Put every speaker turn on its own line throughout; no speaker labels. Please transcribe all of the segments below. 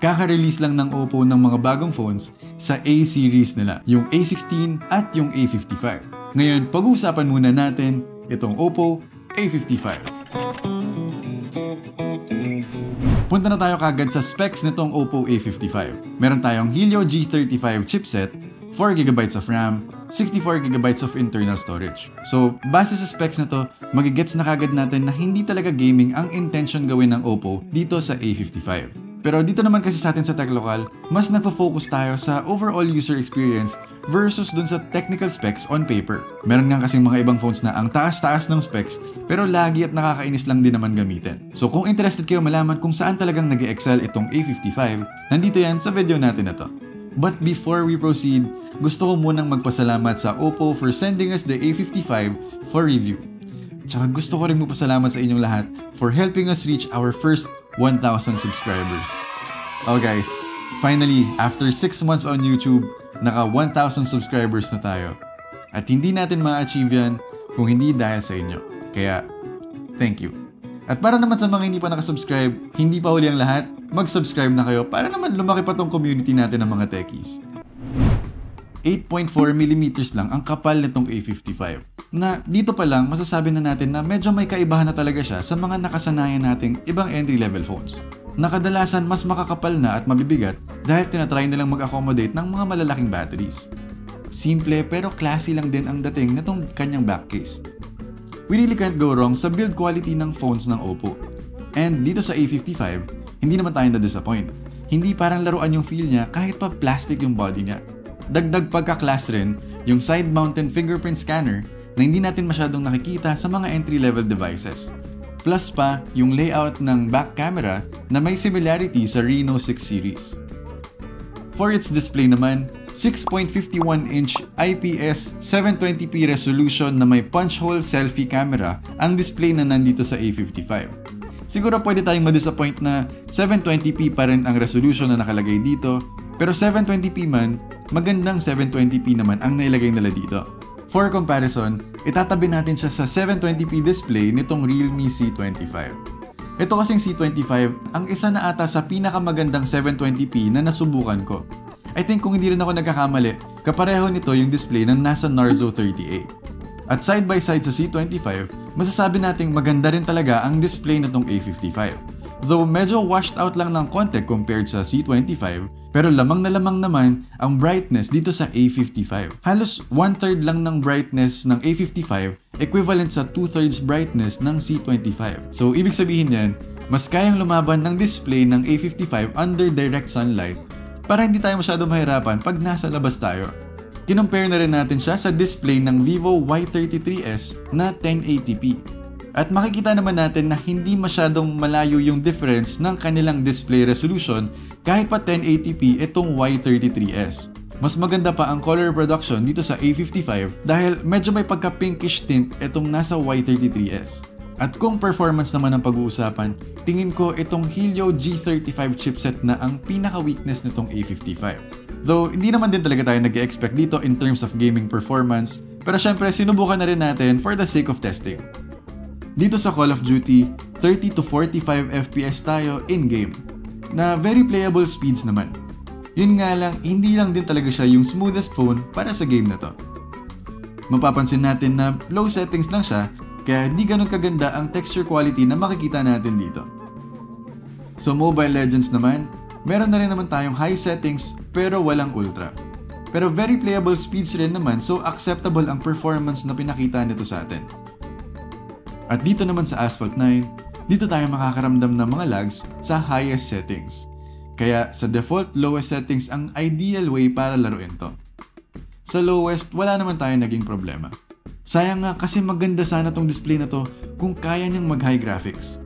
kaka-release lang ng Oppo ng mga bagong phones sa A series nila, yung A16 at yung A55. Ngayon, pag-uusapan muna natin itong Oppo A55. Punta na tayo kagad sa specs nitong Oppo A55. Meron tayong Helio G35 chipset, 4GB of RAM, 64GB of internal storage. So, base sa specs na to, magigets na kagad natin na hindi talaga gaming ang intention gawin ng Oppo dito sa A55. Pero dito naman kasi sa atin sa Techlocal, mas nagpo-focus tayo sa overall user experience versus dun sa technical specs on paper. Meron nga kasing mga ibang phones na ang taas-taas ng specs pero lagi at nakakainis lang din naman gamitin. So kung interested kayo malaman kung saan talagang nag excel itong A55, nandito yan sa video natin na to. But before we proceed, gusto ko munang magpasalamat sa Oppo for sending us the A55 for review. Tsaka gusto ko rin magpasalamat sa inyong lahat for helping us reach our first 1,000 subscribers. Oh guys, finally, after 6 months on YouTube, naka 1,000 subscribers na tayo. At hindi natin ma-achieve yan kung hindi dahil sa inyo. Kaya, thank you. At para naman sa mga hindi pa nakasubscribe, hindi pa huli ang lahat, mag-subscribe na kayo para naman lumaki pa tong community natin ng mga techies. 8.4mm lang ang kapal nitong A55. Na dito pa lang masasabi na natin na medyo may kaibahan na talaga siya sa mga nakasanayan nating ibang entry-level phones. Nakadalasan mas makakapal na at mabibigat dahil tinatry nilang mag-accommodate ng mga malalaking batteries. Simple pero classy lang din ang dating nitong kanyang back case. We really can't go wrong sa build quality ng phones ng Oppo. And dito sa A55, hindi naman tayo na-disappoint. Hindi parang laruan yung feel niya kahit pa plastic yung body niya. Dagdag pagka-class rin, yung side-mounted fingerprint scanner na hindi natin masyadong nakikita sa mga entry-level devices. Plus pa, yung layout ng back camera na may similarity sa Reno 6 series. For its display naman, 6.51-inch IPS 720p resolution na may punch hole selfie camera ang display na nandito sa A55. Siguro pwede tayong ma-disappoint na 720p pa rin ang resolution na nakalagay dito, pero 720p man, magandang 720p naman ang nailagay nila dito. For comparison, itatabi natin siya sa 720p display nitong Realme C25. Ito kasing C25 ang isa na ata sa pinakamagandang 720p na nasubukan ko. I think kung hindi rin ako nagkakamali, kapareho nito yung display ng nasa Narzo 38. At side by side sa C25, masasabi nating maganda rin talaga ang display nitong A55. Though medyo washed out lang ng konti compared sa C25, pero lamang na lamang naman ang brightness dito sa A55. Halos 1/3 lang ng brightness ng A55 equivalent sa 2/3 brightness ng C25. So ibig sabihin yan, mas kayang lumaban ng display ng A55 under direct sunlight para hindi tayo masyado mahirapan pag nasa labas tayo. Kinompare na rin natin siya sa display ng Vivo Y33s na 1080p. At makikita naman natin na hindi masyadong malayo yung difference ng kanilang display resolution kahit pa 1080p itong Y33s. Mas maganda pa ang color production dito sa A55 dahil medyo may pagka-pinkish tint itong nasa Y33s. At kung performance naman ang pag-uusapan, tingin ko itong Helio G35 chipset na ang pinaka-weakness nitong A55. Though hindi naman din talaga tayo nag-expect dito in terms of gaming performance, pero syempre sinubukan na rin natin for the sake of testing. Dito sa Call of Duty, 30 to 45 FPS tayo in-game, na very playable speeds naman. Yun nga lang, hindi lang din talaga siya yung smoothest phone para sa game na to. Mapapansin natin na low settings lang siya, kaya hindi ganun kaganda ang texture quality na makikita natin dito. So Mobile Legends naman, meron na rin naman tayong high settings pero walang ultra. Pero very playable speeds rin naman so acceptable ang performance na pinakita nito sa atin. At dito naman sa Asphalt 9, dito tayo makakaramdam ng mga lags sa highest settings. Kaya sa default lowest settings ang ideal way para laruin to. Sa lowest, wala naman tayo naging problema. Sayang nga kasi maganda sana tong display na to kung kaya niyang mag high graphics.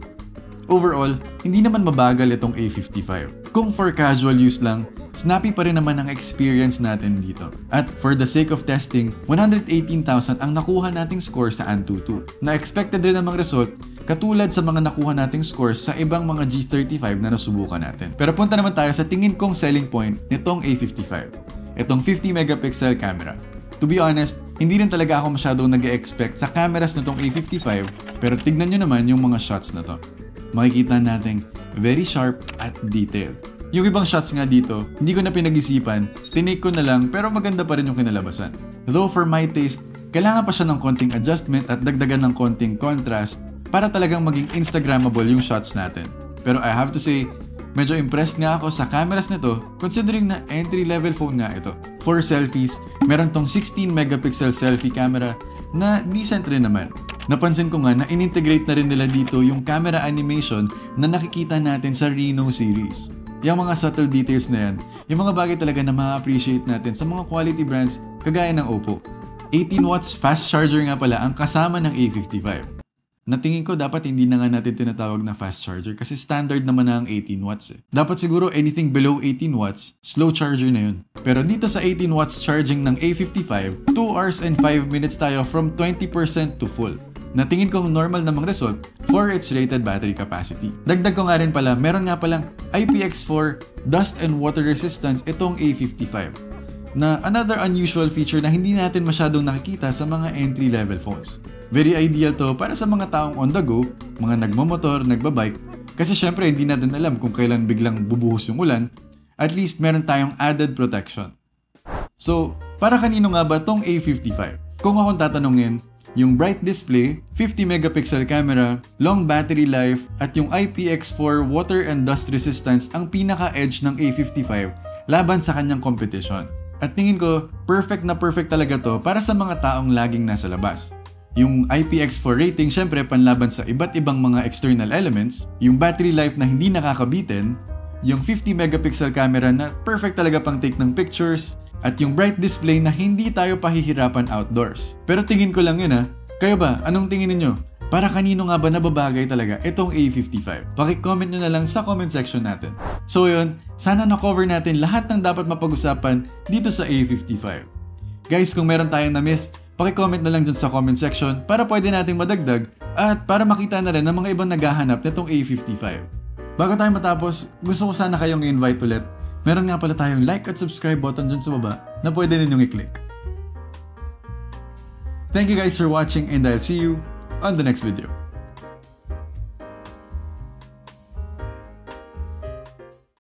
Overall, hindi naman mabagal itong A55. Kung for casual use lang, snappy pa rin naman ang experience natin dito. At for the sake of testing, 118,000 ang nakuha nating score sa Antutu. Na expected rin namang result katulad sa mga nakuha nating scores sa ibang mga G35 na nasubukan natin. Pero punta naman tayo sa tingin kong selling point nitong A55. Itong 50 megapixel camera. To be honest, hindi rin talaga ako masyadong nag expect sa cameras nitong A55 pero tignan nyo naman yung mga shots na to. Makikita natin very sharp at detailed. Yung ibang shots nga dito, hindi ko na pinag-isipan, tinake ko na lang pero maganda pa rin yung kinalabasan. Though for my taste, kailangan pa siya ng konting adjustment at dagdagan ng konting contrast para talagang maging Instagrammable yung shots natin. Pero I have to say, medyo impressed nga ako sa cameras nito considering na entry-level phone nga ito. For selfies, meron tong 16 megapixel selfie camera na decent rin naman. Napansin ko nga na inintegrate na rin nila dito yung camera animation na nakikita natin sa Reno series. Yung mga subtle details na yan, yung mga bagay talaga na ma-appreciate natin sa mga quality brands kagaya ng Oppo. 18 watts fast charger nga pala ang kasama ng A55. Natingin ko dapat hindi na nga natin tinatawag na fast charger kasi standard naman na ang 18 watts eh. Dapat siguro anything below 18 watts, slow charger na yun. Pero dito sa 18 watts charging ng A55, 2 hours and 5 minutes tayo from 20% to full. Natingin kong normal namang result for its rated battery capacity. Dagdag ko nga rin pala, meron nga palang IPX4 dust and water resistance itong A55 na another unusual feature na hindi natin masyadong nakikita sa mga entry-level phones. Very ideal to para sa mga taong on the go, mga nagmamotor, nagbabike, kasi syempre hindi natin alam kung kailan biglang bubuhos yung ulan, at least meron tayong added protection. So, para kanino nga ba tong A55? Kung akong tatanungin, yung bright display, 50 megapixel camera, long battery life, at yung IPX4 water and dust resistance ang pinaka-edge ng A55 laban sa kanyang competition. At tingin ko, perfect na perfect talaga to para sa mga taong laging nasa labas. Yung IPX4 rating syempre panlaban sa iba't ibang mga external elements, yung battery life na hindi nakakabitin, yung 50 megapixel camera na perfect talaga pang take ng pictures, at yung bright display na hindi tayo pahihirapan outdoors. Pero tingin ko lang yun ha. Kayo ba, anong tingin ninyo? Para kanino nga ba nababagay talaga itong A55? Pakicomment nyo na lang sa comment section natin. So yun, sana na-cover natin lahat ng dapat mapag-usapan dito sa A55. Guys, kung meron tayong na-miss, pakicomment na lang dyan sa comment section para pwede nating madagdag at para makita na rin ng mga ibang naghahanap nitong A55. Bago tayo matapos, gusto ko sana kayong i-invite ulit. Meron nga pala tayong like at subscribe button dyan sa baba na pwede ninyong i-click. Thank you guys for watching and I'll see you on the next video.